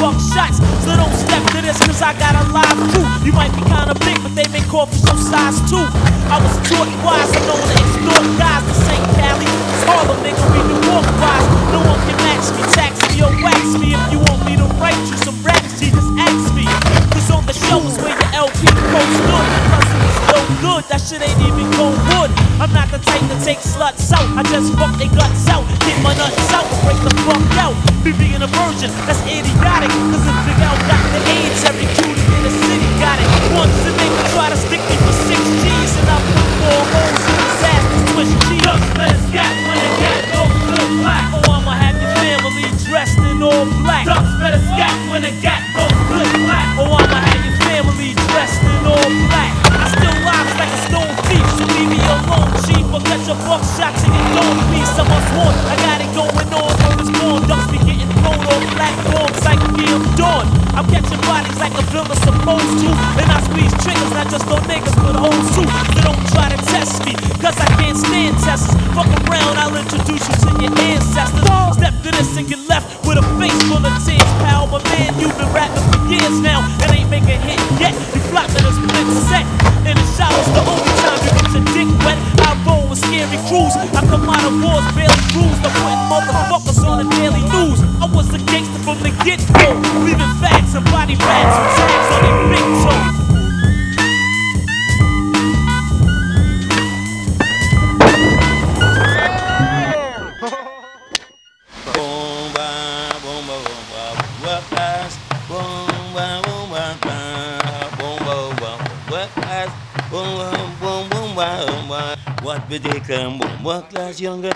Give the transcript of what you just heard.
buck shots. So don't step to this, cause I got a live crew. You might be kinda big, but they make coffee some size too. I was taught wise, I know to extort guys. This ain't Cali, it's Harlem, nigga, we New York wise. No one can match me, tax me or wax me. If you want me to write you some raps, G, just ask me. Cause on the show is where your LP post stood. No good, that shit ain't even go wood. I'm not the type to take sluts out, I just fuck they guts out. Get cheese. Just let us get when the cat goes to the black. Oh, I'ma have your family dressed in all black. Ducks better scat when the cat goes to the black. Oh, I'ma have your family dressed in all black. I still lives like a stone thief, so leave me alone, chief. Or catch a buck shot to your dome piece. I must warn, I got it going on. On this corn, ducks be getting thrown off platforms like being dawn. I'm catching bodies like a villain supposed to. And I squeeze triggers, not just on niggas, but whole suit. So don't try to test me, cause I tests. Fuck around, I'll introduce you to your ancestors. Step to this and get left with a face full of tears, pal. My man, you've been rapping for years now and ain't make a hit yet. You flopping a split set. In the shower's the only time you get your dick wet. I roll with scary crews. I come out of wars, barely bruised. I'm putting ba, what take, boom, what class younger,